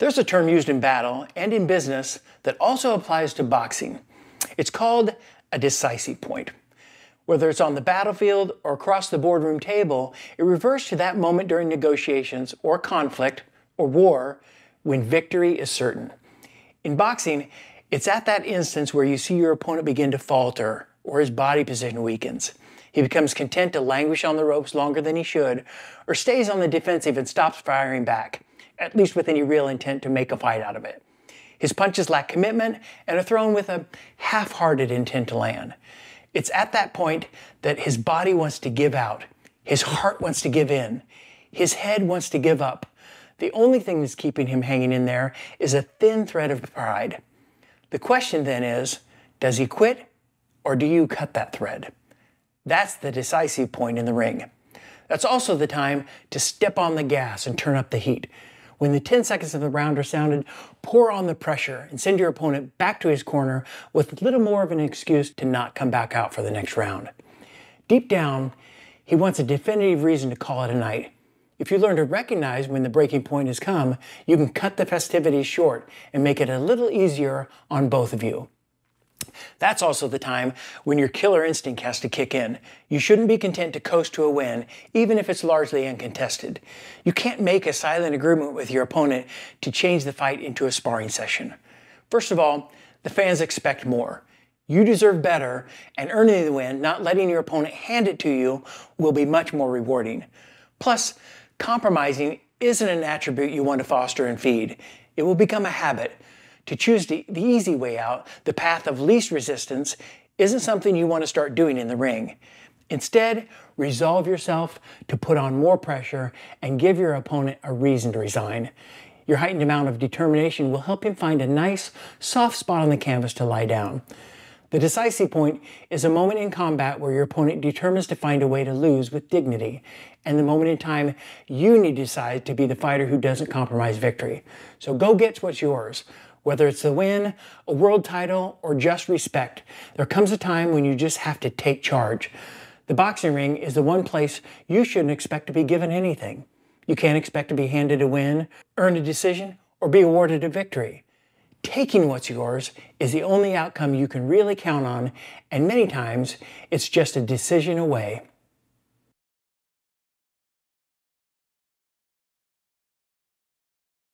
There's a term used in battle and in business that also applies to boxing. It's called a decisive point. Whether it's on the battlefield or across the boardroom table, it refers to that moment during negotiations or conflict or war when victory is certain. In boxing, it's at that instance where you see your opponent begin to falter or his body position weakens. He becomes content to languish on the ropes longer than he should, or stays on the defensive and stops firing back, at least with any real intent to make a fight out of it. His punches lack commitment and are thrown with a half hearted intent to land. It's at that point that his body wants to give out, his heart wants to give in, his head wants to give up. The only thing that's keeping him hanging in there is a thin thread of pride. The question then is does he quit or do you cut that thread? That's the decisive point in the ring. That's also the time to step on the gas and turn up the heat. When the 10 seconds of the round are sounded, pour on the pressure and send your opponent back to his corner with a little more of an excuse to not come back out for the next round. Deep down, he wants a definitive reason to call it a night. If you learn to recognize when the breaking point has come, you can cut the festivities short and make it a little easier on both of you. That's also the time when your killer instinct has to kick in. You shouldn't be content to coast to a win, even if it's largely uncontested. You can't make a silent agreement with your opponent to change the fight into a sparring session. First of all, the fans expect more. You deserve better, and earning the win, not letting your opponent hand it to you, will be much more rewarding. Plus, compromising isn't an attribute you want to foster and feed. It will become a habit to choose the, the easy way out, the path of least resistance, isn't something you want to start doing in the ring. Instead, resolve yourself to put on more pressure and give your opponent a reason to resign. Your heightened amount of determination will help him find a nice, soft spot on the canvas to lie down. The decisive point is a moment in combat where your opponent determines to find a way to lose with dignity, and the moment in time you need to decide to be the fighter who doesn't compromise victory. So go get what's yours. Whether it's a win, a world title, or just respect, there comes a time when you just have to take charge. The boxing ring is the one place you shouldn't expect to be given anything. You can't expect to be handed a win, earn a decision, or be awarded a victory. Taking what's yours is the only outcome you can really count on, and many times it's just a decision away.